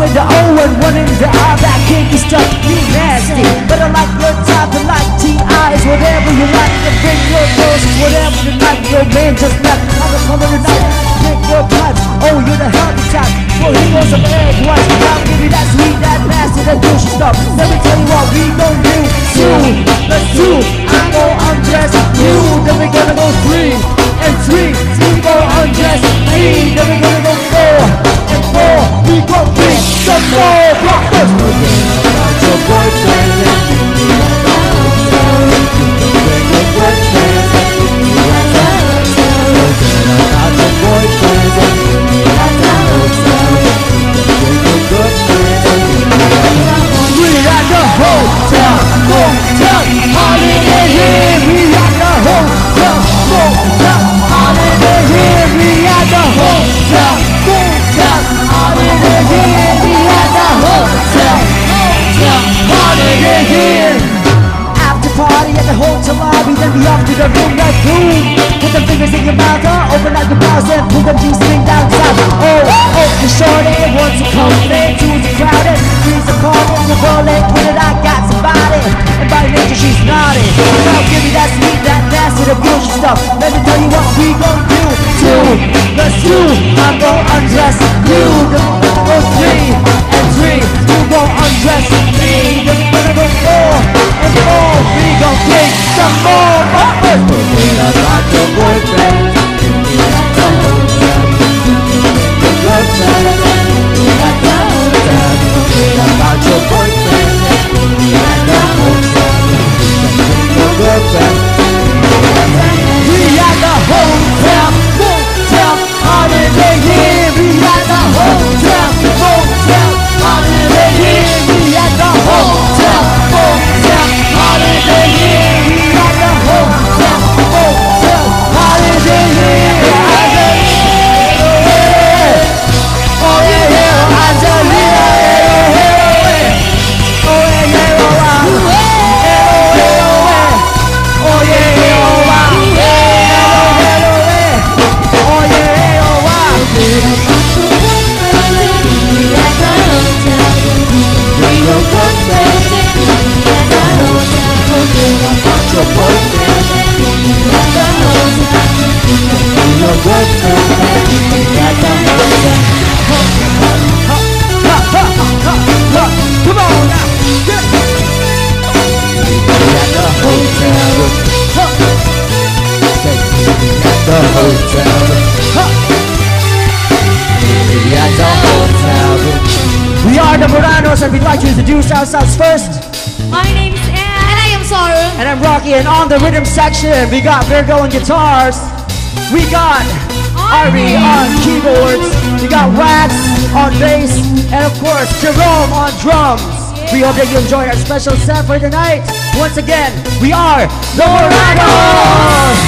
running the O and one in the all that kinky stuff. You nasty, but I like your type. I like TIs, whatever you like. And bring your girls, whatever you like. Your man just left. I'm a color tonight. Drink your pipes. Oh, you're the healthy type. Well, he wants some egg whites. I'll give you that sweet, that nasty, that douchey stuff. Let me tell you what we gon' do. Two, let's do. I'm gon' undress you. Then we gonna go three and three. We gon' undress me. Then we gonna go Dios. Holiday here. After party at the hotel lobby, then we off to the room like boom. Put the fingers in your mouth, uh, open up your blouse and pull the G-string down south. Oh, oh, the shorty to come in, two's a crowded, three's a party, the girl ain't with it, I got somebody. And by nature she's naughty. Now give me that sweet, that nasty, the bullshit stuff. Let me tell you what we gon' do. Two, let's take some like to introduce ourselves first. My name's Anne. And I am Saru. And I'm Rocky and on the rhythm section we got Virgo on guitars. We got Ari on keyboards. We got Wax on bass. And of course Jerome on drums. We hope that you enjoy our special set for tonight. Once again, we are the Moranos!